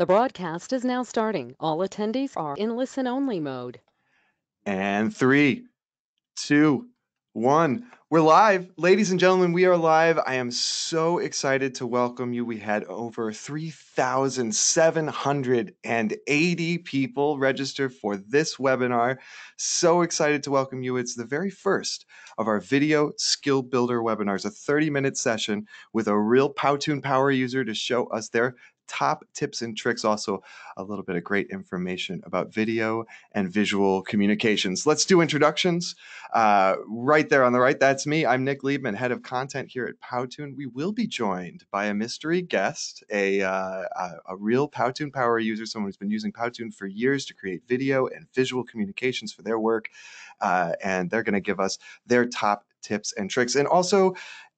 The broadcast is now starting. All attendees are in listen-only mode. And three, two, one. We're live. Ladies and gentlemen, we are live. I am so excited to welcome you. We had over 3,780 people registered for this webinar. So excited to welcome you. It's the very first of our video skill builder webinars, a 30 minute session with a real Powtoon power user to show us their top tips and tricks, also a little bit of great information about video and visual communications. Let's do introductions. Uh, right there on the right, that's me. I'm Nick Liebman, head of content here at Powtoon. We will be joined by a mystery guest, a, uh, a, a real Powtoon power user, someone who's been using Powtoon for years to create video and visual communications for their work. Uh, and they're going to give us their top tips and tricks. And also,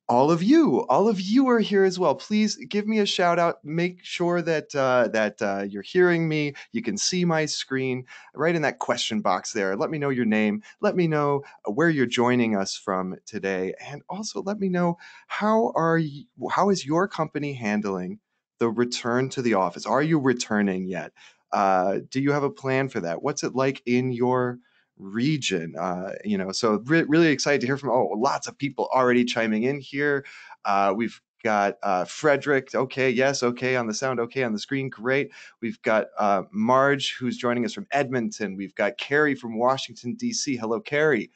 all of you, all of you are here as well. Please give me a shout out. Make sure that uh, that uh, you're hearing me. You can see my screen right in that question box there. Let me know your name. Let me know where you're joining us from today, and also let me know how are you, how is your company handling the return to the office? Are you returning yet? Uh, do you have a plan for that? What's it like in your region. Uh, you know, so re- really excited to hear from oh, lots of people already chiming in here. Uh, we've got uh, Frederick. Okay, yes, okay on the sound, okay on the screen, great. We've got uh, Marge, who's joining us from Edmonton. We've got Carrie from Washington D.C. Hello, Carrie.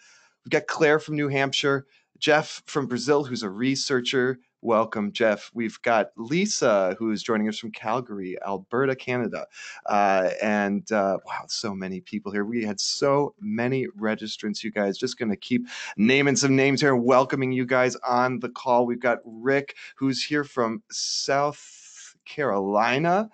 We've got Claire from New Hampshire. Jeff from Brazil, who's a researcher welcome, Jeff. We've got Lisa, who is joining us from Calgary, Alberta, Canada. Uh, and uh, wow, so many people here. We had so many registrants, you guys. Just going to keep naming some names here welcoming you guys on the call. We've got Rick, who's here from South Carolina.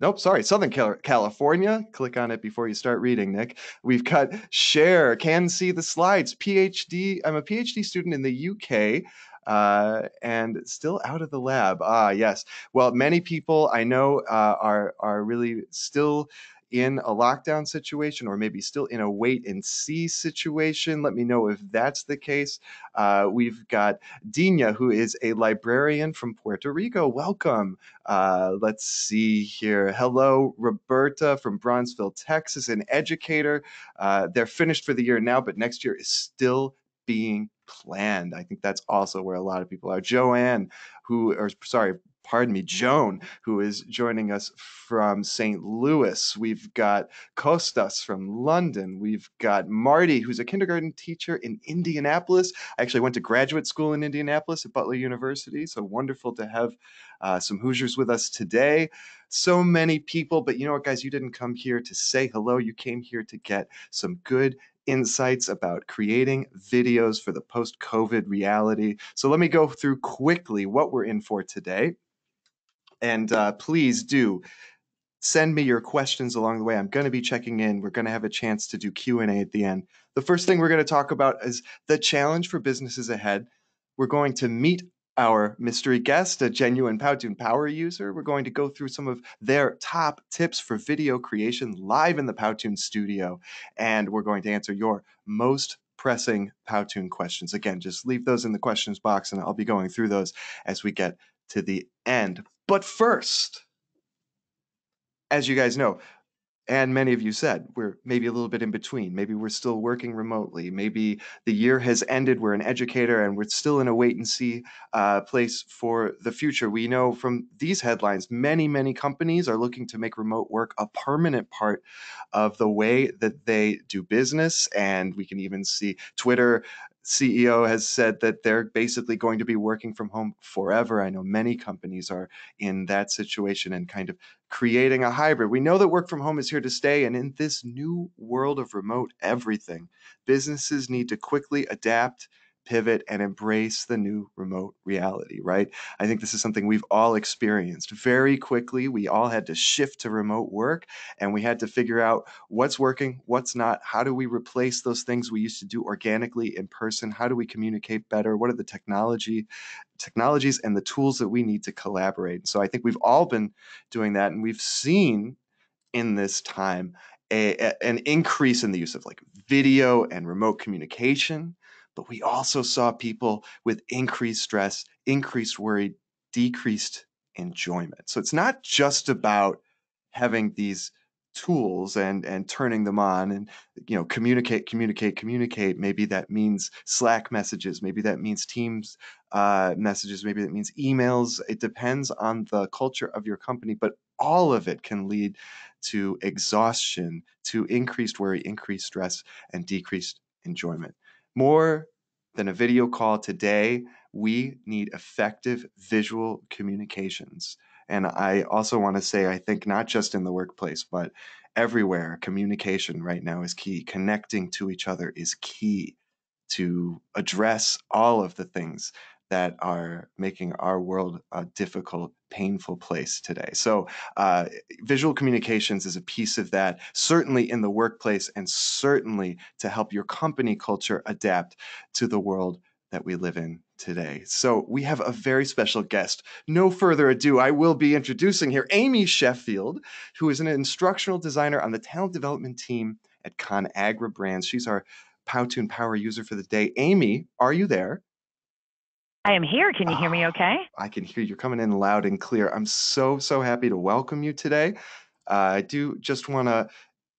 Nope, sorry, Southern California. Click on it before you start reading, Nick. We've got share, can see the slides. PhD, I'm a PhD student in the UK uh, and still out of the lab. Ah, yes. Well, many people I know uh, are are really still in a lockdown situation or maybe still in a wait and see situation. Let me know if that's the case. Uh, we've got Dina, who is a librarian from Puerto Rico. Welcome. Uh, let's see here. Hello, Roberta from Brownsville, Texas, an educator. Uh, they're finished for the year now, but next year is still being planned. I think that's also where a lot of people are. Joanne, who, or sorry, pardon me, Joan, who is joining us from St. Louis. We've got Kostas from London. We've got Marty, who's a kindergarten teacher in Indianapolis. I actually went to graduate school in Indianapolis at Butler University, so wonderful to have uh, some Hoosiers with us today. So many people, but you know what, guys? You didn't come here to say hello. You came here to get some good insights about creating videos for the post COVID reality. So let me go through quickly what we're in for today. And uh, please do send me your questions along the way. I'm going to be checking in. We're going to have a chance to do Q&A at the end. The first thing we're going to talk about is the challenge for businesses ahead. We're going to meet our mystery guest, a genuine Powtoon Power user. We're going to go through some of their top tips for video creation live in the Powtoon studio, and we're going to answer your most pressing Powtoon questions. Again, just leave those in the questions box, and I'll be going through those as we get to the end. But first, as you guys know, and many of you said we're maybe a little bit in between. Maybe we're still working remotely. Maybe the year has ended. We're an educator and we're still in a wait and see uh, place for the future. We know from these headlines, many, many companies are looking to make remote work a permanent part of the way that they do business. And we can even see Twitter CEO has said that they're basically going to be working from home forever. I know many companies are in that situation and kind of creating a hybrid. We know that work from home is here to stay. And in this new world of remote everything, businesses need to quickly adapt pivot and embrace the new remote reality, right? I think this is something we've all experienced very quickly. We all had to shift to remote work and we had to figure out what's working, what's not. How do we replace those things we used to do organically in person? How do we communicate better? What are the technology technologies and the tools that we need to collaborate? So I think we've all been doing that and we've seen in this time a, a, an increase in the use of like video and remote communication but we also saw people with increased stress, increased worry, decreased enjoyment. So it's not just about having these tools and and turning them on and you know communicate communicate communicate. Maybe that means slack messages maybe that means teams uh, messages maybe that means emails. It depends on the culture of your company but all of it can lead to exhaustion to increased worry increased stress and decreased enjoyment more than a video call today we need effective visual communications and I also want to say, I think not just in the workplace, but everywhere, communication right now is key. Connecting to each other is key to address all of the things that are making our world a difficult, painful place today. So, uh, visual communications is a piece of that, certainly in the workplace, and certainly to help your company culture adapt to the world that we live in today. So we have a very special guest. No further ado, I will be introducing here Ami Sheffield, who is an instructional designer on the talent development team at ConAgra Brands. She's our Powtoon Power user for the day. Ami, are you there? I am here. Can you hear me ah, okay? I can hear you coming in loud and clear. I'm so, so happy to welcome you today. Uh, I do just want to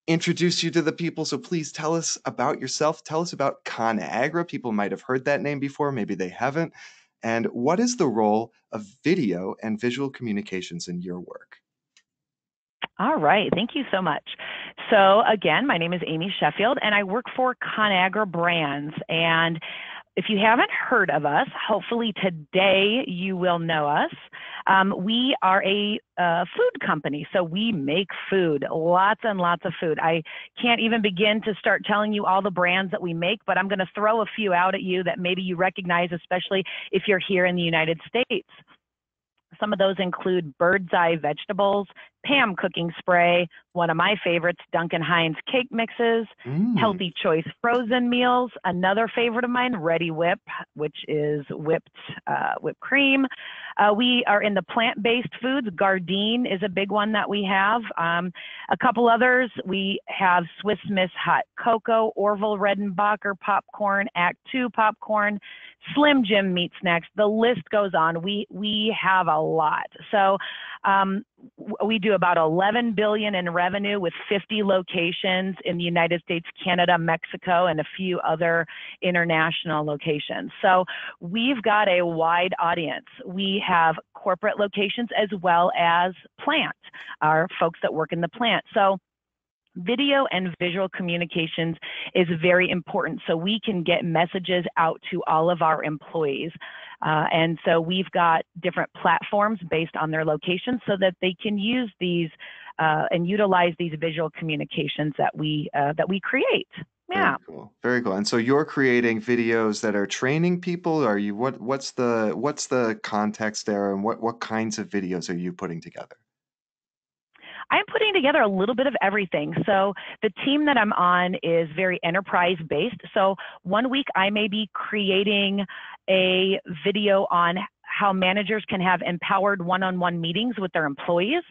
introduce you to the people. So please tell us about yourself. Tell us about ConAgra. People might have heard that name before, maybe they haven't. And what is the role of video and visual communications in your work? All right, thank you so much. So again, my name is Ami Sheffield and I work for ConAgra Brands. And if you haven't heard of us, hopefully today you will know us. Um, we are a food company, so we make food, lots and lots of food. I can't even begin to start telling you all the brands that we make, but I'm going to throw a few out at you that maybe you recognize, especially if you're here in the United States. Some of those include Bird's Eye Vegetables, Pam Cooking Spray, one of my favorites, Duncan Hines Cake Mixes, mm. Healthy Choice Frozen Meals, another favorite of mine, Reddi-wip, which is whipped uh, whipped cream. Uh, we are in the plant-based foods. Gardein is a big one that we have. Um, a couple others, we have Swiss Miss Hot Cocoa, Orville Redenbacher Popcorn, Act 2 Popcorn, Slim Jim Meat Snacks. The list goes on. We, we have a lot. So um, we do about 11 billion in revenue with 50 locations in the United States, Canada, Mexico, and a few other international locations. So we've got a wide audience. We have corporate locations as well as plant, our folks that work in the plant. So video and visual communications is very important so we can get messages out to all of our employees. Uh, and so we've got different platforms based on their location so that they can use these uh, and utilize these visual communications that we uh, that we create. Yeah. Very cool. Very cool. And so you're creating videos that are training people. Are you what what's the what's the context there and what what kinds of videos are you putting together? I'm putting together a little bit of everything. So the team that I'm on is very enterprise based. So one week I may be creating a video on how managers can have empowered one-on-one meetings with their employees.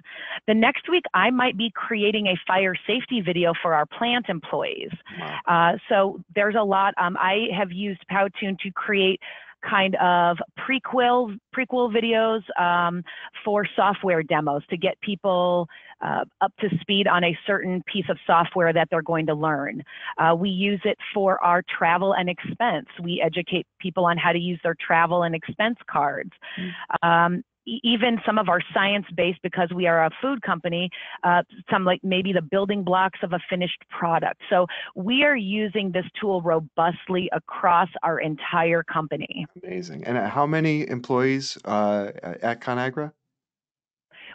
The next week, I might be creating a fire safety video for our plant employees. Wow. Uh, so there's a lot. Um, I have used Powtoon to create kind of prequel prequel videos um, for software demos to get people uh, up to speed on a certain piece of software that they're going to learn. Uh, we use it for our travel and expense. We educate people on how to use their travel and expense cards. Mm-hmm. Um, even some of our science based because we are a food company uh, some like maybe the building blocks of a finished product. So we are using this tool robustly across our entire company. Amazing. And how many employees uh, at conagra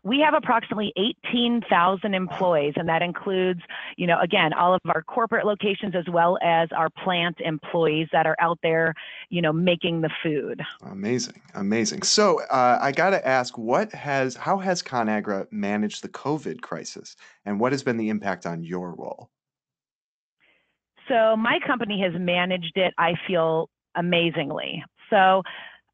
we have approximately 18,000 employees, and that includes, you know, again, all of our corporate locations as well as our plant employees that are out there, you know, making the food. Amazing, amazing. So uh, I got to ask, what has, how has ConAgra managed the COVID crisis, and what has been the impact on your role? So my company has managed it, I feel, amazingly. So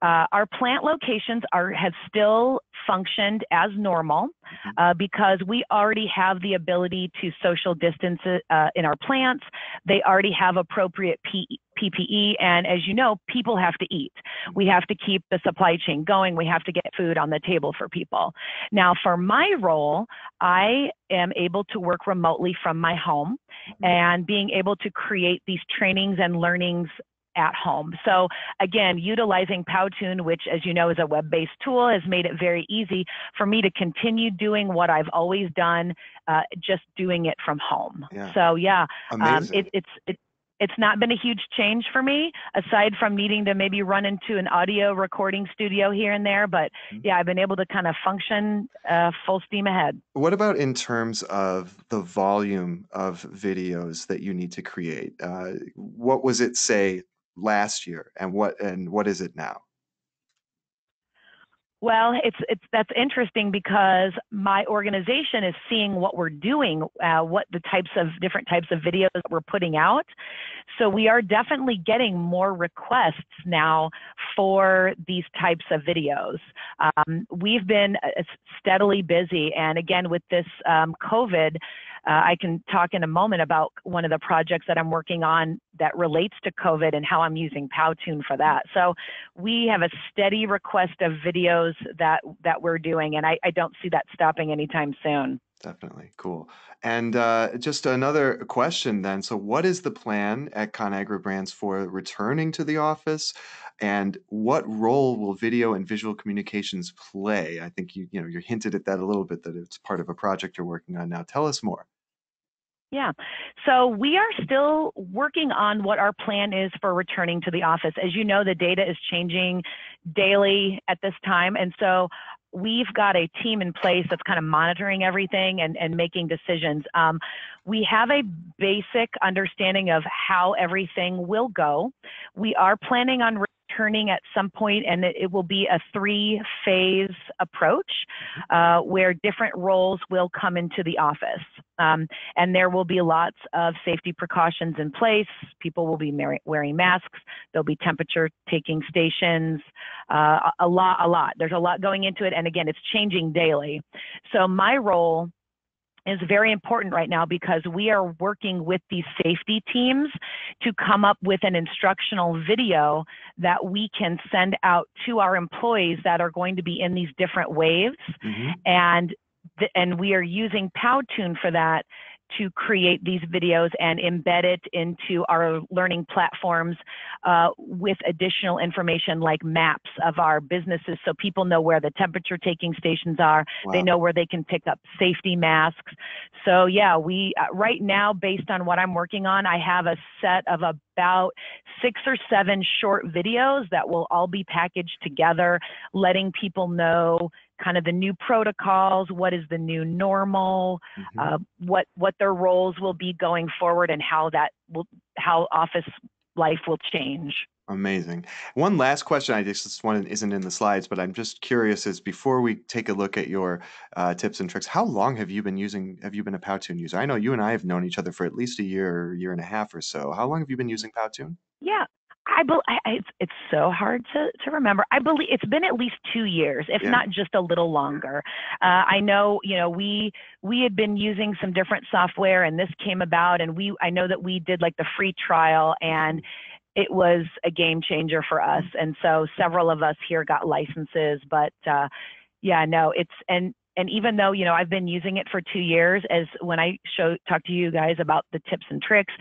Uh, our plant locations are have still functioned as normal Mhm. uh, because we already have the ability to social distance uh, in our plants. They already have appropriate P- PPE, and as you know, people have to eat. We have to keep the supply chain going. We have to get food on the table for people. Now, for my role, I am able to work remotely from my home Mhm. and being able to create these trainings and learnings at home. So again, utilizing Powtoon, which as you know is a web-based tool, has made it very easy for me to continue doing what I've always done, uh, just doing it from home. Yeah. So yeah, um, it, it's it, it's not been a huge change for me, aside from needing to maybe run into an audio recording studio here and there. But Mhm. yeah, I've been able to kind of function uh, full steam ahead. What about in terms of the volume of videos that you need to create? Uh, what was it say last year, and what and what is it now? Well, it's it's that's interesting because my organization is seeing what we're doing, uh, what the types of different types of videos that we're putting out. So we are definitely getting more requests now for these types of videos. Um, we've been uh, steadily busy, and again with this um, COVID. Uh, I can talk in a moment about one of the projects that I'm working on that relates to COVID and how I'm using Powtoon for that. So we have a steady request of videos that that we're doing, and I, I don't see that stopping anytime soon. Definitely cool. And uh, just another question then. So, what is the plan at ConAgra Brands for returning to the office, and what role will video and visual communications play? I think you you know you hinted at that a little bit that it's part of a project you're working on now. Tell us more. Yeah. So we are still working on what our plan is for returning to the office. As you know, the data is changing daily at this time. And so we've got a team in place that's kind of monitoring everything and, and making decisions. Um, we have a basic understanding of how everything will go. We are planning on returning at some point, and it, it will be a three phase approach uh, where different roles will come into the office. Um, and there will be lots of safety precautions in place. People will be wearing masks. There'll be temperature taking stations. Uh, a lot, a lot. There's a lot going into it, and again, it's changing daily. So my role is very important right now because we are working with these safety teams to come up with an instructional video that we can send out to our employees that are going to be in these different waves Mhm. and th- and we are using Powtoon for that to create these videos and embed it into our learning platforms uh, with additional information like maps of our businesses so people know where the temperature taking stations are. They know where they can pick up safety masks. So yeah we uh, right now based on what i'm working on i have a set of about six or seven short videos that will all be packaged together letting people know kind of the new protocols what is the new normal Mhm. uh, what what their roles will be going forward and how that will how office life will change Amazing. One last question. I just this one isn't in the slides, but I'm just curious. Is before we take a look at your uh, tips and tricks, how long have you been using? Have you been a Powtoon user? I know you and I have known each other for at least a year, year and a half or so. How long have you been using Powtoon? Yeah, I, bel I, I it's it's so hard to to remember. I believe it's been at least two years, if Yeah. not just a little longer. Uh, I know, you know, we we had been using some different software, and this came about, and we I know that we did like the free trial, and it was a game changer for us. And so several of us here got licenses, but uh, yeah, no, it's and and even though you know I've been using it for two years, as when I show talk to you guys about the tips and tricks,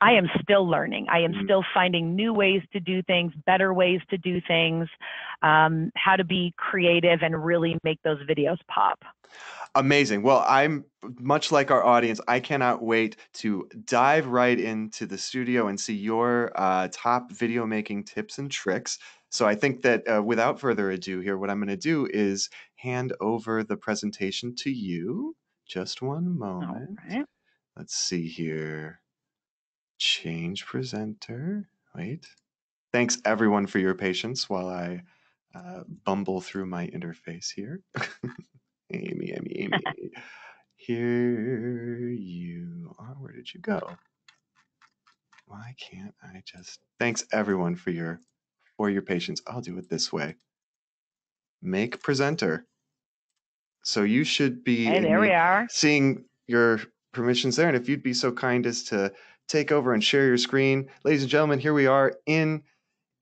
I am still learning. I am Mhm. still finding new ways to do things, better ways to do things, um, how to be creative and really make those videos pop. Amazing. Well, I'm much like our audience. I cannot wait to dive right into the studio and see your uh, top video making tips and tricks. So I think that uh, without further ado, here, what I'm going to do is hand over the presentation to you. Just one moment. right. Let's see here. Change presenter. Wait. Thanks everyone for your patience while I uh, bumble through my interface here. Ami, Ami, Ami. Here you are. Where did you go? Why can't I just. Thanks everyone for your for your patience. I'll do it this way. Make presenter. So you should be Hey, there we are. seeing your permissions there. And if you'd be so kind as to take over and share your screen, ladies and gentlemen, here we are in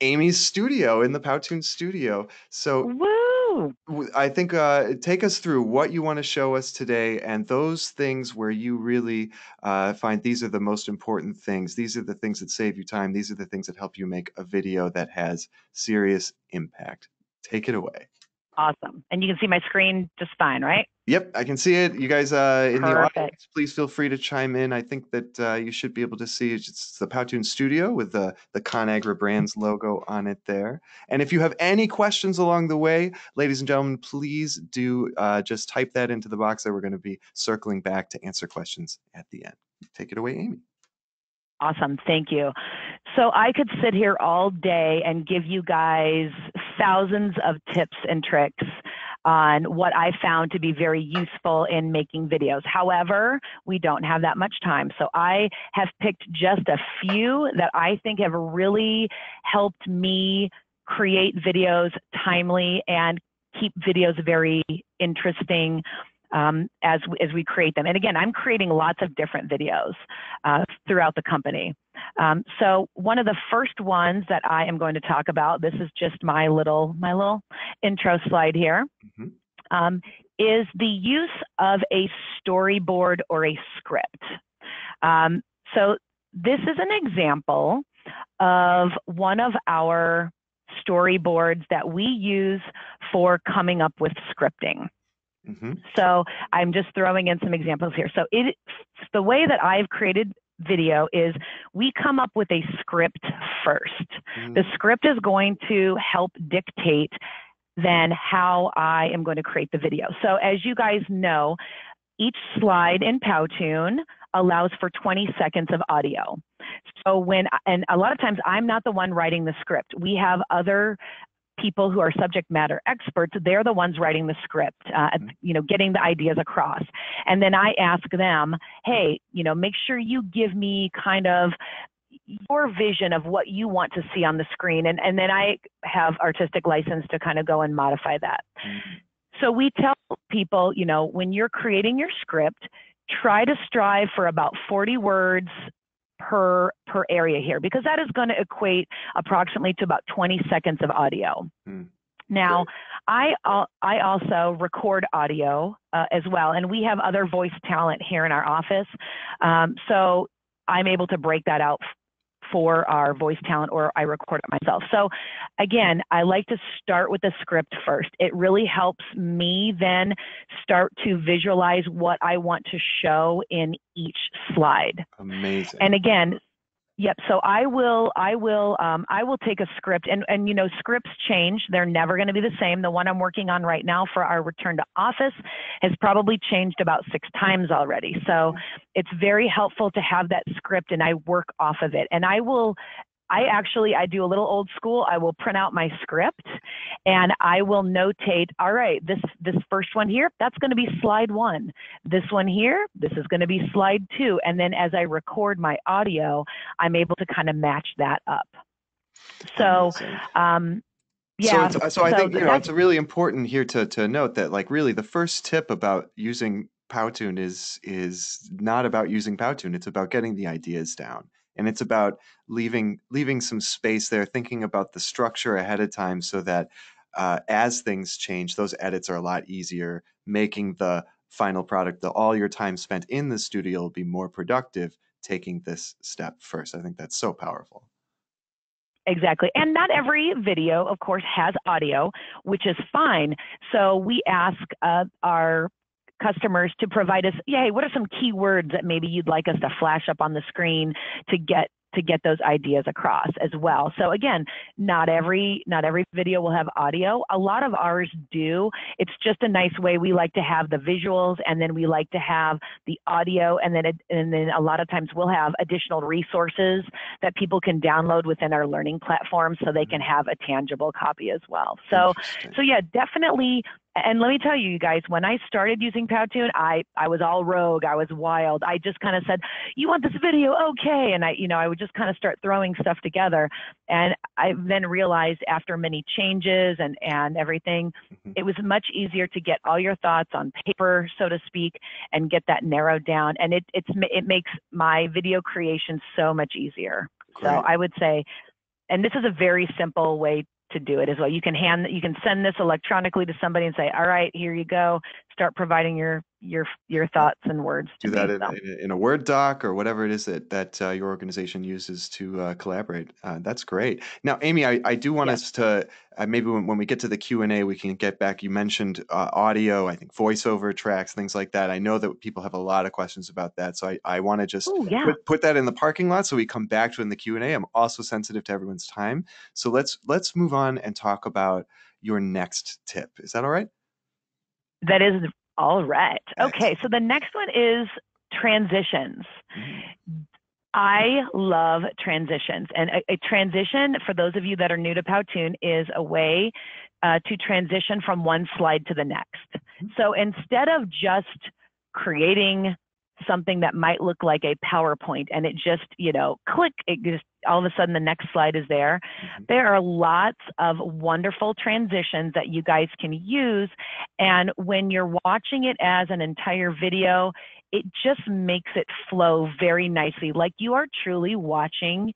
Ami's studio, in the Powtoon studio. So Woo! I think uh, take us through what you want to show us today and those things where you really uh, find these are the most important things. These are the things that save you time. These are the things that help you make a video that has serious impact. Take it away. Awesome. And you can see my screen just fine, right? Yep, I can see it. You guys uh, in the audience, please feel free to chime in. I think that uh, you should be able to see it's it's the Powtoon Studio with the the ConAgra Brands logo on it there. And if you have any questions along the way, ladies and gentlemen, please do uh, just type that into the box that we're going to be circling back to answer questions at the end. Take it away, Ami. Awesome. Thank you. So I could sit here all day and give you guys thousands of tips and tricks on what I found to be very useful in making videos. However, we don't have that much time. So I have picked just a few that I think have really helped me create videos timely and keep videos very interesting um, as, as we create them. And again, I'm creating lots of different videos uh, throughout the company. Um, so one of the first ones that I am going to talk about, this is just my little my little intro slide here, Mhm. um, is the use of a storyboard or a script. Um, so this is an example of one of our storyboards that we use for coming up with scripting. Hmm So I'm just throwing in some examples here. So it, the way that I've created video is we come up with a script first. The script is going to help dictate then how I am going to create the video. So as you guys know, each slide in Powtoon allows for 20 seconds of audio. So when, and a lot of times I'm not the one writing the script. We have other people who are subject matter experts. They're the ones writing the script, uh, Mhm. you know, getting the ideas across. And then I ask them, hey, you know, make sure you give me kind of your vision of what you want to see on the screen. And, and then I have artistic license to kind of go and modify that. So we tell people, you know, when you're creating your script, try to strive for about 40 words per per area here because that is going to equate approximately to about 20 seconds of audio. Hmm. Now, I I also record audio uh, as well, and we have other voice talent here in our office, um, so I'm able to break that out for our voice talent, or I record it myself. So, again, I like to start with the script first. It really helps me then start to visualize what I want to show in each slide. Amazing. And again, yep. So I will, I will, um, I will take a script, and and you know, scripts change. They're never going to be the same. The one I'm working on right now for our return to office has probably changed about six times already. So it's very helpful to have that script, and I work off of it. And I will. I actually I do a little old school. I will print out my script and I will notate, all right, this this first one here, that's going to be slide 1. This one here, this is going to be slide 2 and then as I record my audio, I'm able to kind of match that up. So, um yeah. So, it's, so I think you know it's really important here to to note that like really the first tip about using Powtoon is is not about using Powtoon. It's about getting the ideas down, and it's about leaving leaving some space there, thinking about the structure ahead of time, so that uh, as things change, those edits are a lot easier, making the final product, the all your time spent in the studio will be more productive. Taking this step first, I think that's so powerful. Exactly. And not every video, of course, has audio, which is fine. So we ask uh, our customers to provide us, yeah, hey, what are some keywords that maybe you'd like us to flash up on the screen to get to get those ideas across as well. So again, not every not every video will have audio. A lot of ours do. It's just a nice way we like to have the visuals and then we like to have the audio and then it, and then a lot of times we'll have additional resources that people can download within our learning platform so they can mm-hmm. have a tangible copy as well. So so yeah, definitely and let me tell you, you guys, when I started using Powtoon, I, I was all rogue. I was wild. I just kind of said, you want this video? Okay. And I, you know, I would just kind of start throwing stuff together. And I then realized after many changes and, and everything, mm-hmm. it was much easier to get all your thoughts on paper, so to speak, and get that narrowed down. And it, it's, it makes my video creation so much easier. Great. So I would say, and this is a very simple way to do it as well. You can hand you can send this electronically to somebody and say, "All right, here you go. Start providing your your your thoughts and words." Do that in, in, a Word doc or whatever it is that that uh, your organization uses to uh, collaborate. Uh, that's great. Now, Ami, I, I do want us to uh, maybe when, when, we get to the Q and A, we can get back. You mentioned uh, audio, I think voiceover tracks, things like that. I know that people have a lot of questions about that, so I, I want to just Ooh, yeah. put, put that in the parking lot so we come back to it in the Q and A. I'm also sensitive to everyone's time, so let's let's move on and talk about your next tip. Is that all right? That is all right. Okay, so the next one is transitions. Mm-hmm. I love transitions. And a, a, transition, for those of you that are new to Powtoon, is a way uh, to transition from one slide to the next. Mm-hmm. So instead of just creating something that might look like a PowerPoint and it just, you know, click, it just all of a sudden the next slide is there. Mm-hmm. There are lots of wonderful transitions that you guys can use. And when you're watching it as an entire video, it just makes it flow very nicely, like you are truly watching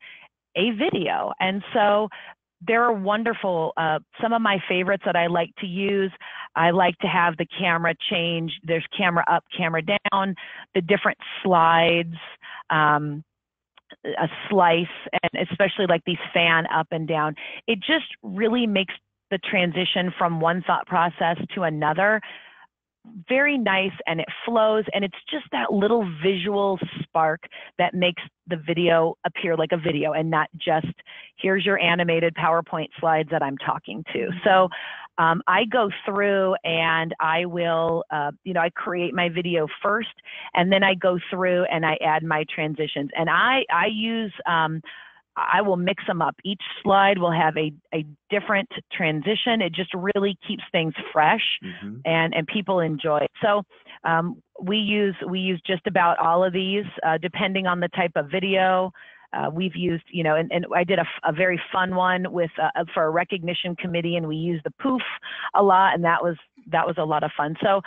a video. And so there are wonderful, uh, some of my favorites that I like to use. I like to have the camera change. There's camera up, camera down, the different slides, um, a slice, and especially like these fan up and down. It just really makes the transition from one thought process to another very nice and it flows and it's just that little visual spark that makes the video appear like a video and not just here's your animated PowerPoint slides that I'm talking to. Mm-hmm. So um, I go through and I will, uh, you know, I create my video first and then I go through and I add my transitions and I, I use, um, I will mix them up. Each slide will have a, a different transition. It just really keeps things fresh mm-hmm. and, and people enjoy it. So um, we use we use just about all of these uh, depending on the type of video. Uh, we've used, you know, and, and I did a, a, very fun one with uh, for a recognition committee, and we used the poof a lot, and that was that was a lot of fun. So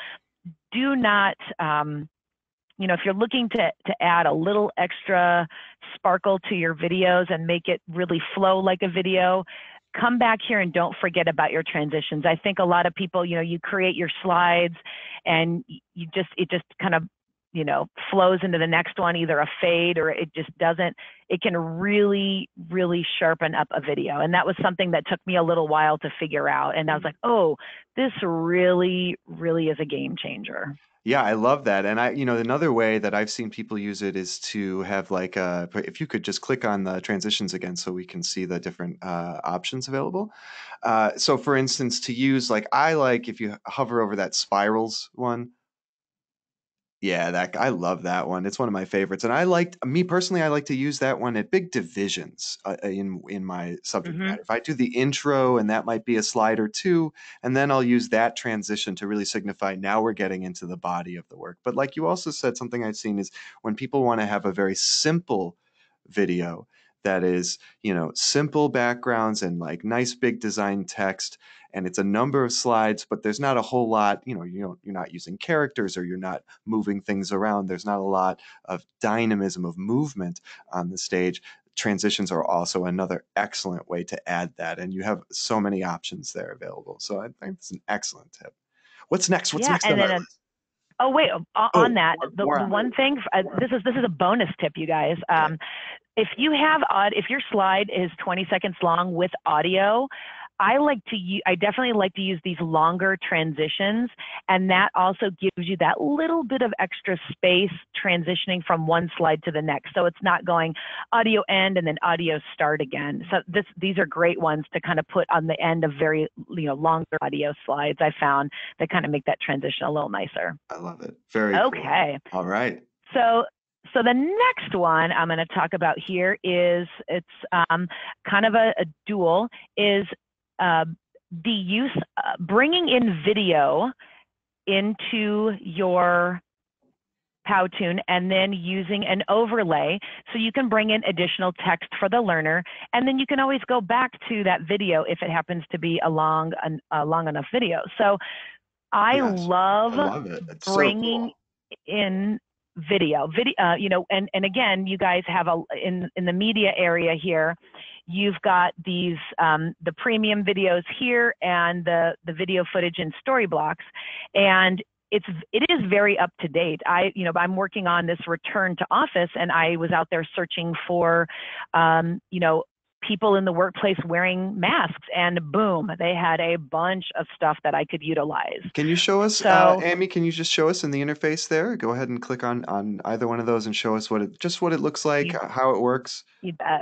do not um, you know, if you're looking to, to add a little extra sparkle to your videos and make it really flow like a video, come back here and don't forget about your transitions. I think a lot of people, you know, you create your slides and you just, it just kind of, you know, flows into the next one, either a fade or it just doesn't, it can really, really sharpen up a video. And that was something that took me a little while to figure out. And I was mm. like, oh, this really, really is a game changer. Yeah, I love that. And I, you know, another way that I've seen people use it is to have like, uh, if you could just click on the transitions again so we can see the different uh, options available. Uh, so for instance, to use like, I like if you hover over that spirals one, yeah, that I love that one. It's one of my favorites, and I liked me personally. I like to use that one at big divisions uh, uh in in my subject mm-hmm. matter. If I do the intro, and that might be a slide or two, and then I'll use that transition to really signify now we're getting into the body of the work. But like you also said, something I've seen is when people want to have a very simple video that is, you know, simple backgrounds and like nice big design text and it's a number of slides, but there's not a whole lot, you know, you don't, you're not using characters or you're not moving things around. There's not a lot of dynamism of movement on the stage. Transitions are also another excellent way to add that. And you have so many options there available. So I think it's an excellent tip. What's next? What's yeah, next? And then Oh wait, on oh, that, the, the one thing uh, this is this is a bonus tip, you guys. Um, if you have odd, if your slide is 20 seconds long with audio, I like to use, I definitely like to use these longer transitions and that also gives you that little bit of extra space transitioning from one slide to the next. So it's not going audio end and then audio start again. So this, these are great ones to kind of put on the end of very, you know, longer audio slides I found that kind of make that transition a little nicer. I love it. Very Okay. Cool. All right. So so the next one I'm going to talk about here is it's um, kind of a, a dual is uh, the use, uh, bringing in video into your Powtoon and then using an overlay so you can bring in additional text for the learner and then you can always go back to that video if it happens to be a long a long enough video so i Yes, love, I love it. It's so bringing cool. in video video uh, you know and and again you guys have a in in the media area here you've got these um, the premium videos here and the the video footage in storyblocks and it's it is very up to date i you know i'm working on this return to office and i was out there searching for um, you know people in the workplace wearing masks and boom they had a bunch of stuff that i could utilize Can you show us, uh, Ami? Can you just show us in the interface there? Go ahead and click on on either one of those and show us what it just what it looks like, You- uh, how it works, you bet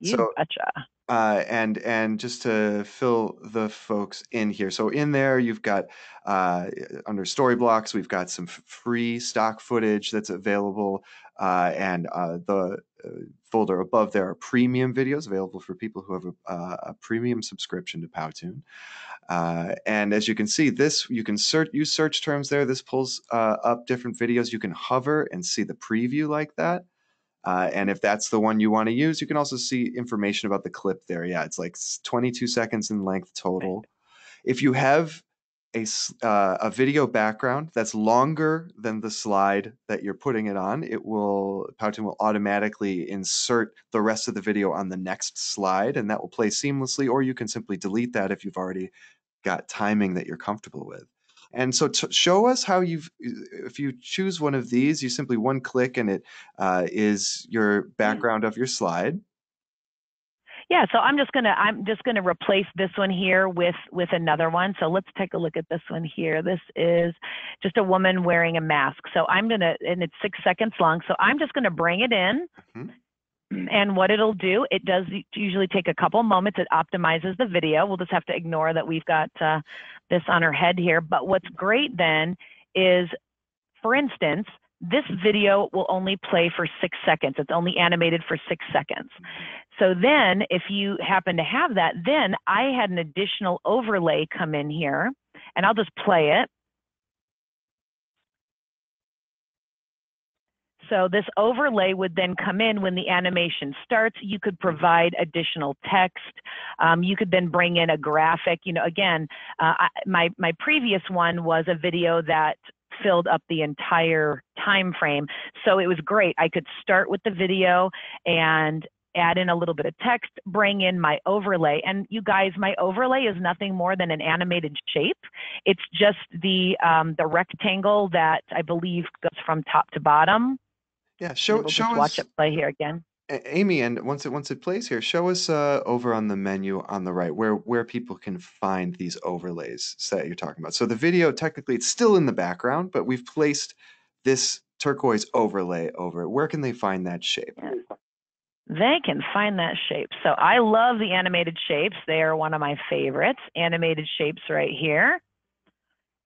you So- betcha uh, and and just to fill the folks in here. So in there, you've got uh, under Storyblocks, we've got some free stock footage that's available, uh, and uh, the uh, folder above there are premium videos available for people who have a, uh, a premium subscription to Powtoon. Uh, and as you can see, this you can search use search terms there. This pulls uh, up different videos. You can hover and see the preview like that. Uh, and if that's the one you want to use, you can also see information about the clip there. Yeah, it's like 22 seconds in length total. If you have a, uh, a video background that's longer than the slide that you're putting it on, it will Powtoon will automatically insert the rest of the video on the next slide, and that will play seamlessly. Or you can simply delete that if you've already got timing that you're comfortable with. And so, to show us how you've, if you choose one of these, you simply one click and it uh, is your background of your slide. Yeah, so I'm just gonna I'm just gonna replace this one here with with another one. So let's take a look at this one here. This is just a woman wearing a mask. So I'm gonna and it's six seconds long. So I'm just gonna bring it in. Mhm. And what it'll do, it does usually take a couple moments. It optimizes the video. We'll just have to ignore that we've got uh, this on our head here. But what's great then is, for instance, this video will only play for six seconds. It's only animated for six seconds. So then if you happen to have that, then I had an additional overlay come in here and I'll just play it. So this overlay would then come in when the animation starts. You could provide additional text. Um, you could then bring in a graphic. You know, again, uh, I, my my previous one was a video that filled up the entire time frame. So it was great. I could start with the video and add in a little bit of text, bring in my overlay. And you guys, my overlay is nothing more than an animated shape. It's just the um, the rectangle that I believe goes from top to bottom. Yeah, show show just us, watch it play here again. A- Ami, and once it once it plays here, show us uh, over on the menu on the right where where people can find these overlays that you're talking about. So the video technically it's still in the background, but we've placed this turquoise overlay over it. Where can they find that shape? They can find that shape. So I love the animated shapes. They are one of my favorites. Animated shapes right here.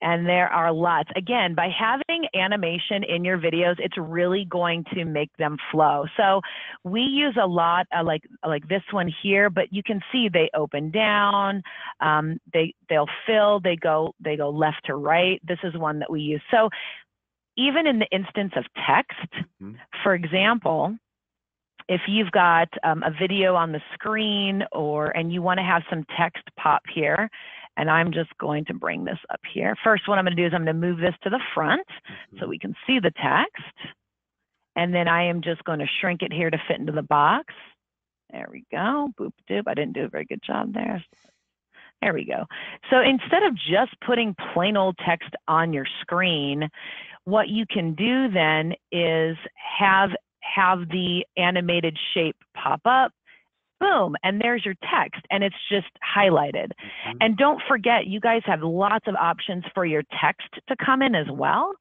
And there are lots. Again, by having animation in your videos, it's really going to make them flow. So we use a lot uh, like like this one here, but you can see they open down, um, they they'll fill, they go they go left to right. This is one that we use. So even in the instance of text, Mhm. for example, if you've got um, a video on the screen or and you want to have some text pop here and i'm just going to bring this up here. First what i'm going to do is i'm going to move this to the front mm-hmm. so we can see the text. And then i am just going to shrink it here to fit into the box. There we go. Boop doop. I didn't do a very good job there. There we go. So instead of just putting plain old text on your screen what you can do then is have have the animated shape pop up, boom, and there's your text, and it's just highlighted. Mhm. And don't forget, you guys have lots of options for your text to come in as well.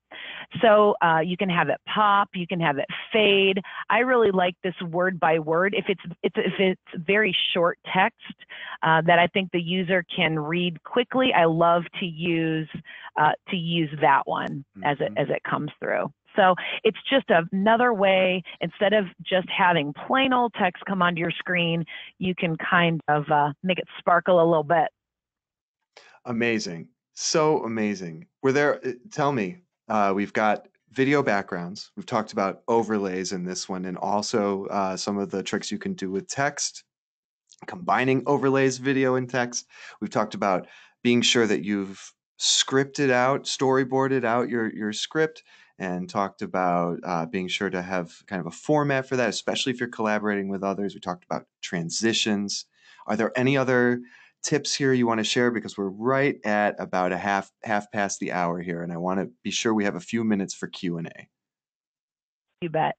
So uh, you can have it pop, you can have it fade. I really like this word by word. If it's, it's if it's very short text uh, that I think the user can read quickly, I love to use uh, to use that one as it Mhm. as it comes through. So it's just another way, instead of just having plain old text come onto your screen, you can kind of uh, make it sparkle a little bit. Amazing. So amazing. Were there, uh, tell me, uh, we've got video backgrounds. We've talked about overlays in this one and also uh, some of the tricks you can do with text, combining overlays, video, and text. We've talked about being sure that you've scripted out, storyboarded out your, your script and talked about uh, being sure to have kind of a format for that, especially if you're collaborating with others. We talked about transitions. Are there any other tips here you want to share? Because we're right at about a half half past the hour here, and I want to be sure we have a few minutes for Q and A. You bet.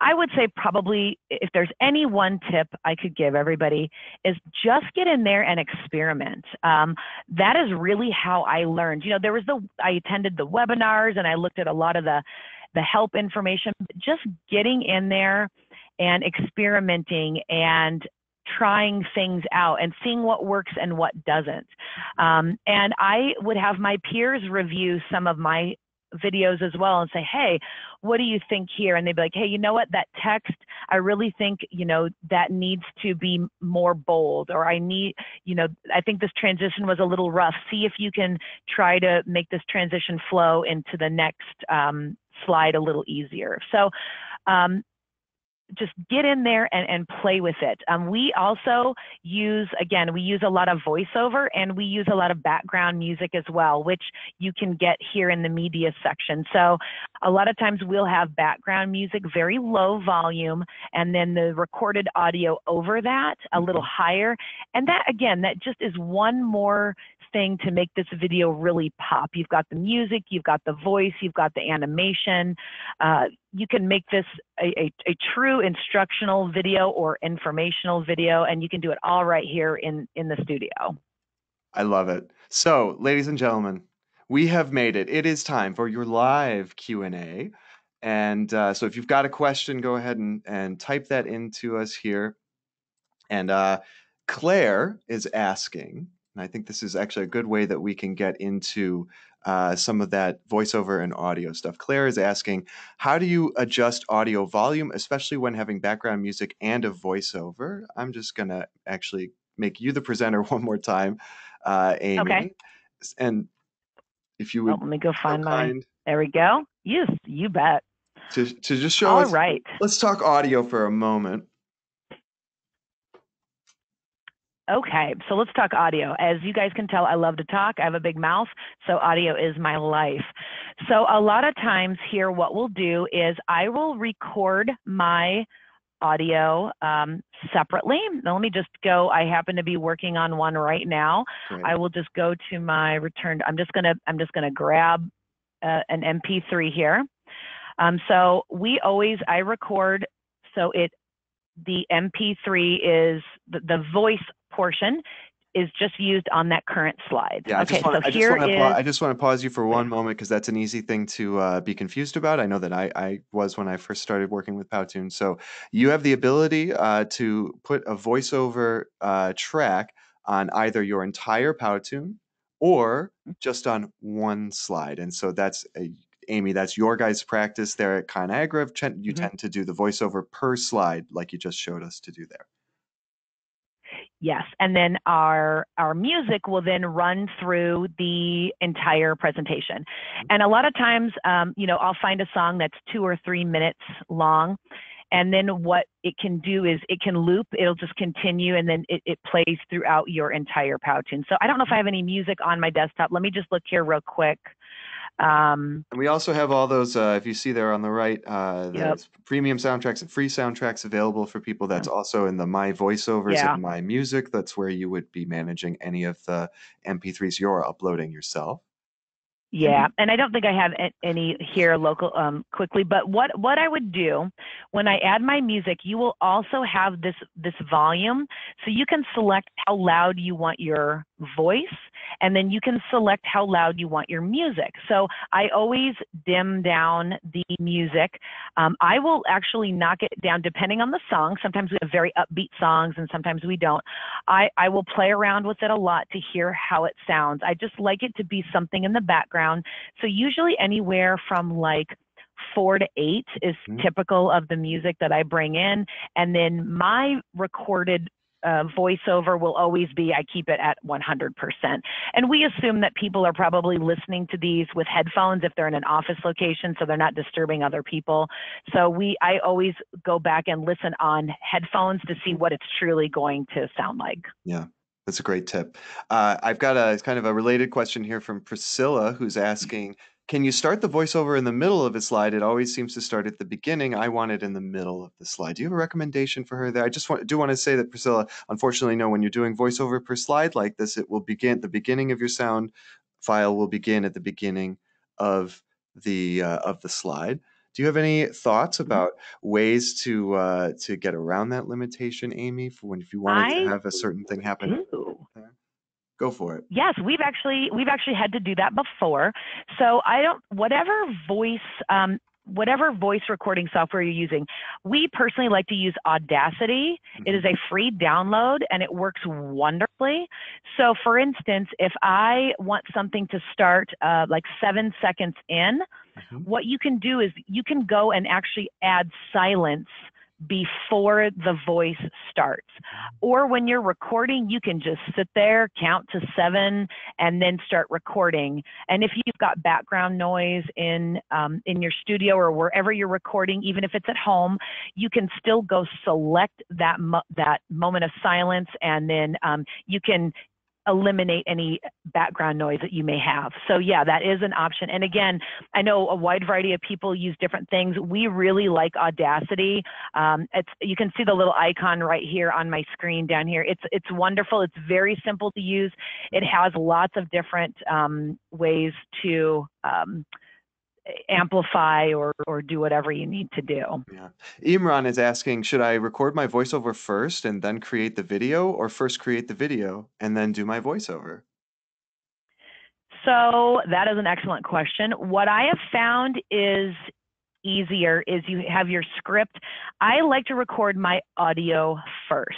I would say probably if there's any one tip I could give everybody is just get in there and experiment. Um, that is really how I learned. You know, there was the I attended the webinars and I looked at a lot of the the help information. Just getting in there and experimenting and trying things out and seeing what works and what doesn't. Um, and I would have my peers review some of my videos as well and say, hey, what do you think here? And they'd be like, hey, you know what? That text, I really think, you know, that needs to be more bold, or I need, you know, I think this transition was a little rough. See if you can try to make this transition flow into the next um, slide a little easier. So, um, just get in there and, and play with it. Um, we also use, again, we use a lot of voiceover and we use a lot of background music as well, which you can get here in the media section. So a lot of times we'll have background music, very low volume, and then the recorded audio over that, a little mm-hmm. higher. And that, again, that just is one more thing to make this video really pop. You've got the music, you've got the voice, you've got the animation. Uh, you can make this a, a, a, true instructional video or informational video, and you can do it all right here in, in the studio. I love it. So, ladies and gentlemen, we have made it. It is time for your live Q&A. And uh, so if you've got a question, go ahead and, and type that into us here. And uh, Claire is asking, and I think this is actually a good way that we can get into uh, some of that voiceover and audio stuff. Claire is asking, how do you adjust audio volume, especially when having background music and a voiceover? I'm just going to actually make you the presenter one more time, uh, Ami. Okay. And if you would. Oh, let me go find mine. There we go. Yes, you bet. To, to just show All us. All right. Let's talk audio for a moment. Okay, so let's talk audio. As you guys can tell, I love to talk. I have a big mouth, so audio is my life. So a lot of times here, what we'll do is I will record my audio um, separately. Now let me just go. I happen to be working on one right now. I will just go to my return. I'm just gonna. I'm just gonna grab uh, an MP3 here. Um, so we always. I record. So it the MP3 is the, the voice portion is just used on that current slide. Yeah, okay, wanna, so here I is. I just want to pause you for one moment because that's an easy thing to uh, be confused about. I know that I, I was when I first started working with Powtoon. So you have the ability uh, to put a voiceover uh, track on either your entire Powtoon or mm. just on one slide. And so that's a, Ami, that's your guys' practice there at Conagra. You mm-hmm. tend to do the voiceover per slide, like you just showed us to do there. Yes, and then our our music will then run through the entire presentation. And a lot of times, um, you know, I'll find a song that's two or three minutes long, and then what it can do is it can loop. It'll just continue, and then it, it plays throughout your entire Powtoon. So I don't know if I have any music on my desktop. Let me just look here real quick. Um, and we also have all those, uh, if you see there on the right, uh, yep. premium soundtracks and free soundtracks available for people. That's also in the My Voiceovers yeah. and My Music. That's where you would be managing any of the MP3s you're uploading yourself. Yeah, and I don't think I have any here local um, quickly, but what what I would do when I add my music, you will also have this this volume, so you can select how loud you want your voice and then you can select how loud you want your music. So I always dim down the music. Um, I will actually knock it down depending on the song. Sometimes we have very upbeat songs and sometimes we don't. I, I will play around with it a lot to hear how it sounds. I just like it to be something in the background. So usually anywhere from like four to eight is mm-hmm. typical of the music that I bring in. And then my recorded uh, voiceover will always be I keep it at 100%. And we assume that people are probably listening to these with headphones if they're in an office location, so they're not disturbing other people. So we I always go back and listen on headphones to see what it's truly going to sound like. Yeah. That's a great tip. Uh, I've got a kind of a related question here from Priscilla, who's asking, can you start the voiceover in the middle of a slide? It always seems to start at the beginning. I want it in the middle of the slide. Do you have a recommendation for her there? I just want, do want to say that Priscilla, unfortunately, no, when you're doing voiceover per slide like this, it will begin, the beginning of your sound file will begin at the beginning of the uh, of the slide. Do you have any thoughts Mm-hmm. about ways to uh, to get around that limitation, Ami? For when if you wanted to have a certain thing happen, do. go for it. Yes, we've actually we've actually had to do that before. So I don't whatever voice um, whatever voice recording software you're using. We personally like to use Audacity. It is a free download and it works wonderfully. So for instance, if I want something to start uh, like seven seconds in, Mhm. what you can do is you can go and actually add silence before the voice starts. Or when you're recording, you can just sit there, count to seven, and then start recording. And if you've got background noise in um, in your studio or wherever you're recording, even if it's at home, you can still go select that mo- that moment of silence, and then um, you can eliminate any background noise that you may have. So yeah, that is an option. And again, I know a wide variety of people use different things. We really like Audacity. Um, it's you can see the little icon right here on my screen down here. It's it's wonderful. It's very simple to use. It has lots of different um, ways to um, amplify or or do whatever you need to do. Yeah. Imran is asking, should I record my voiceover first and then create the video, or first create the video and then do my voiceover? So that is an excellent question. What I have found is easier is you have your script. I like to record my audio first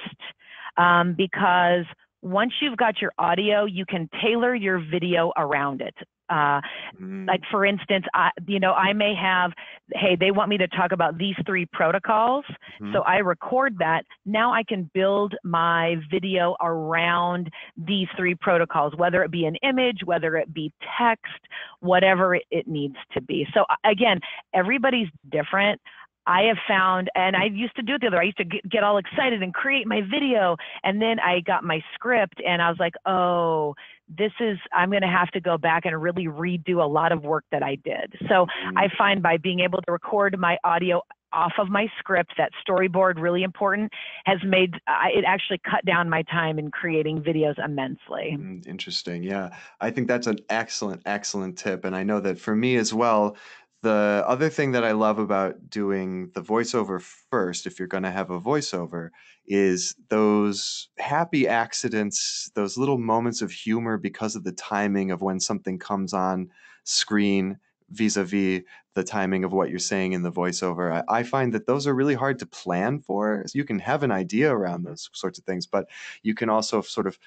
um, because once you've got your audio, you can tailor your video around it. Uh, Mm, like for instance, I, you know, I may have, hey, they want me to talk about these three protocols. mhm. So I record that. Now I can build my video around these three protocols, whether it be an image, whether it be text, whatever it, it needs to be. So again, everybody's different. I have found, and I used to do it the other. I used to get all excited and create my video, and then I got my script, and I was like, "Oh, this is. I'm going to have to go back and really redo a lot of work that I did." So Mm, I find by being able to record my audio off of my script, that storyboard really important, has made I it actually cut down my time in creating videos immensely. mm, interesting. Yeah. I think that's an excellent, excellent tip. And I know that for me as well, the other thing that I love about doing the voiceover first, if you're going to have a voiceover, is those happy accidents, those little moments of humor because of the timing of when something comes on screen vis-a-vis the timing of what you're saying in the voiceover. I, I find that those are really hard to plan for. You can have an idea around those sorts of things, but you can also sort of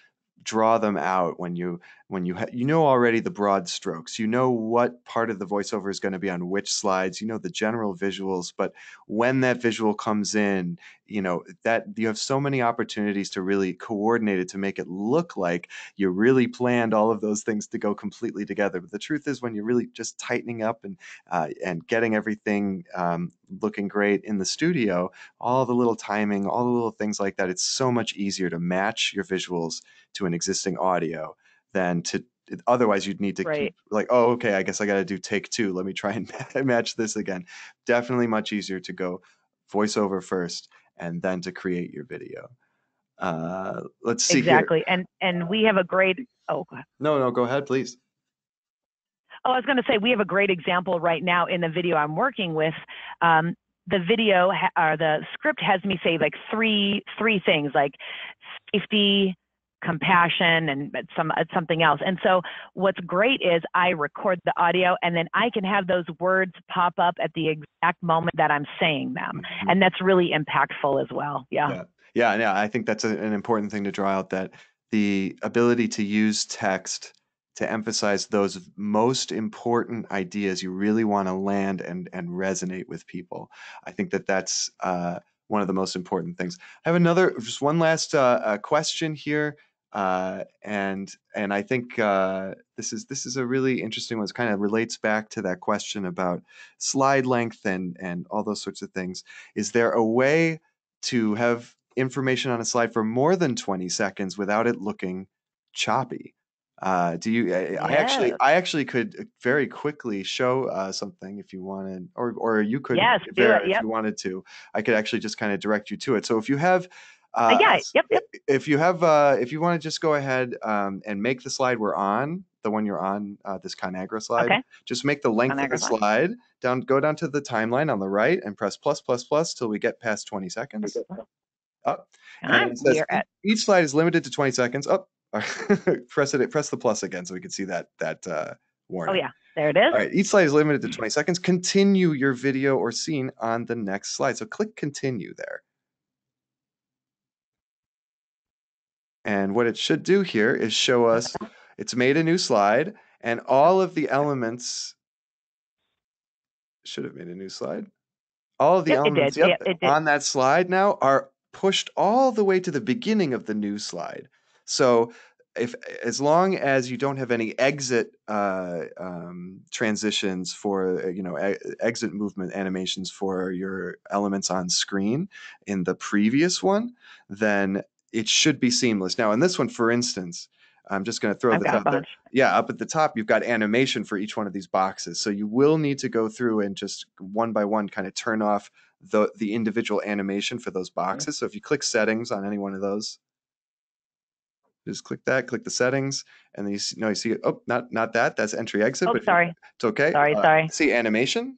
draw them out when you when you ha- you know already the broad strokes. You know what part of the voiceover is going to be on which slides. You know the general visuals but when that visual comes in you know that you have so many opportunities to really coordinate it to make it look like you really planned all of those things to go completely together. But the truth is when you're really just tightening up and uh, and getting everything um, looking great in the studio all the little timing all the little things like that it's so much easier to match your visuals to an existing audio than to otherwise you'd need to Right. keep like oh okay i guess i got to do take two let me try and match this again definitely much easier to go voiceover first and then to create your video uh let's see here Exactly. And and we have a great oh no no go ahead please Oh, I was going to say we have a great example right now in the video I'm working with. Um, the video ha- or the script has me say like three three things like safety, compassion, and some uh, something else. And so what's great is I record the audio and then I can have those words pop up at the exact moment that I'm saying them, Mhm. and that's really impactful as well. Yeah. Yeah. Yeah, yeah, I think that's a, an important thing to draw out that the ability to use text to emphasize those most important ideas you really want to land and and resonate with people. I think that that's uh, one of the most important things. I have another, just one last uh, uh, question here, uh, and and I think uh, this is this is a really interesting one. It kind of relates back to that question about slide length and and all those sorts of things. Is there a way to have information on a slide for more than 20 seconds without it looking choppy? Uh, do you? I, I actually, I actually could very quickly show uh, something if you wanted, or or you could, Yes, Vera, if Yep. you wanted to. I could actually just kind of direct you to it. So if you have, Uh, uh, yeah. Yep. Yep. if you have, uh, if you want to just go ahead um, and make the slide we're on, the one you're on, uh, this Conagra slide, Okay. just make the length of the slide. slide down, go down to the timeline on the right, and press plus plus plus till we get past 20 seconds. Up. And And says here at. each slide is limited to 20 seconds. Up. press it. Press the plus again so we can see that that uh, warning. Oh yeah. There it is. All right. Each slide is limited to 20 seconds. Continue your video or scene on the next slide. So click continue there. And what it should do here is show us it's made a new slide and all of the elements should have made a new slide. All of the Yep, elements yep, did. on that slide now are pushed all the way to the beginning of the new slide. So if as long as you don't have any exit uh, um, transitions for uh, you know e- exit movement animations for your elements on screen in the previous one, then it should be seamless. Now in this one, for instance, I'm just going to throw I've this got out there. yeah up at the top you've got animation for each one of these boxes. So you will need to go through and just one by one kind of turn off the the individual animation for those boxes. So if you click settings on any one of those just click that click the settings and then you see, no you see oh not not that that's entry exit Oh, but if you- sorry. it's okay Sorry, Uh, sorry. see animation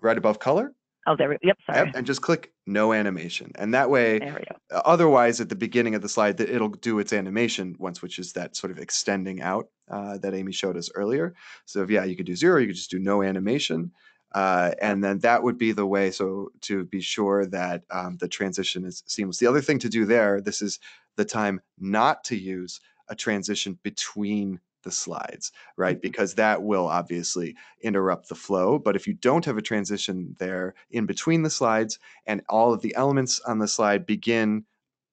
right above color Oh, there we Yep. Sorry. Yep, and just click no animation and that way There we go. uh, Otherwise, at the beginning of the slide, that it'll do its animation once, which is that sort of extending out uh, that Ami showed us earlier. So if, yeah, you could do zero, you could just do no animation, uh, and then that would be the way. So to be sure that um, the transition is seamless. The other thing to do there, this is the time not to use a transition between the slides, right? Because that will obviously interrupt the flow. But if you don't have a transition there in between the slides, and all of the elements on the slide begin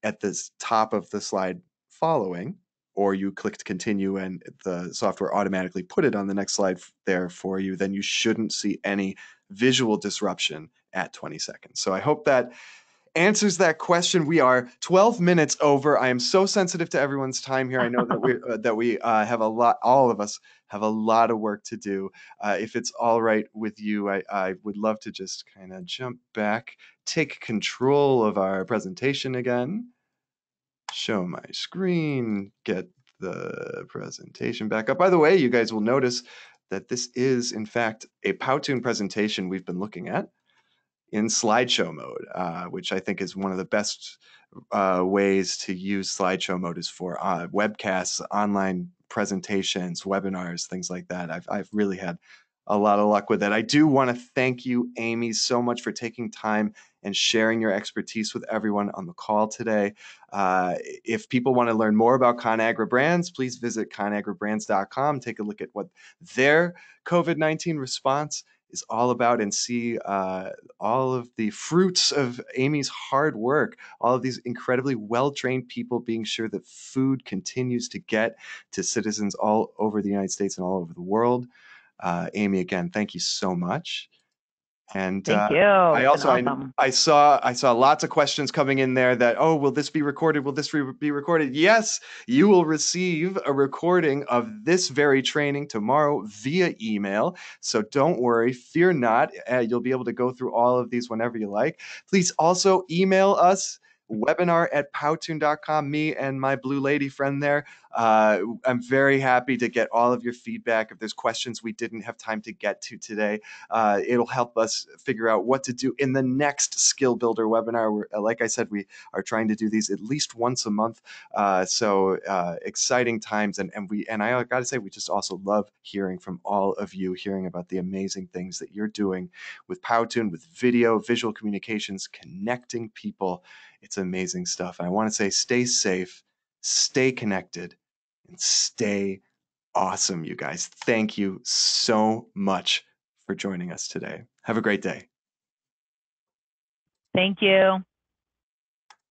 at the top of the slide following, or you clicked continue and the software automatically put it on the next slide there for you, then you shouldn't see any visual disruption at 20 seconds. So I hope that answers that question. We are 12 minutes over. I am so sensitive to everyone's time here. I know that we uh, that we uh, have a lot. All of us have a lot of work to do. Uh, if it's all right with you, I, I would love to just kind of jump back, take control of our presentation again, show my screen, get the presentation back up. By the way, you guys will notice that this is, in fact, a Powtoon presentation we've been looking at in slideshow mode, uh, which I think is one of the best uh, ways to use slideshow mode is for uh, webcasts, online presentations, webinars, things like that. I've, I've really had a lot of luck with it. I do want to thank you, Ami, so much for taking time and sharing your expertise with everyone on the call today. Uh, if people want to learn more about Conagra Brands, please visit conagrabrands.com. Take a look at what their COVID 19 response is all about and see uh, all of the fruits of Ami's hard work, all of these incredibly well trained people being sure that food continues to get to citizens all over the United States and all over the world. Uh, Ami, again, thank you so much. And Thank uh, you. I also been I. I saw I saw lots of questions coming in there that oh will this be recorded will this re- be recorded yes you will receive a recording of this very training tomorrow via email so don't worry fear not uh, you'll be able to go through all of these whenever you like please also email us webinar at powtoon.com me and my blue lady friend there. Uh, i'm very happy to get all of your feedback. If there's questions we didn't have time to get to today uh, it'll help us figure out what to do in the next skill builder webinar. We're, uh, like i said we are trying to do these at least once a month. Uh, so uh, exciting times and, and we and i gotta say we just also love hearing from all of you hearing about the amazing things that you're doing with powtoon with video visual communications connecting people it's amazing stuff and i want to say stay safe stay connected and stay awesome you guys. Thank you so much for joining us today. Have a great day. Thank you.